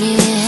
yeah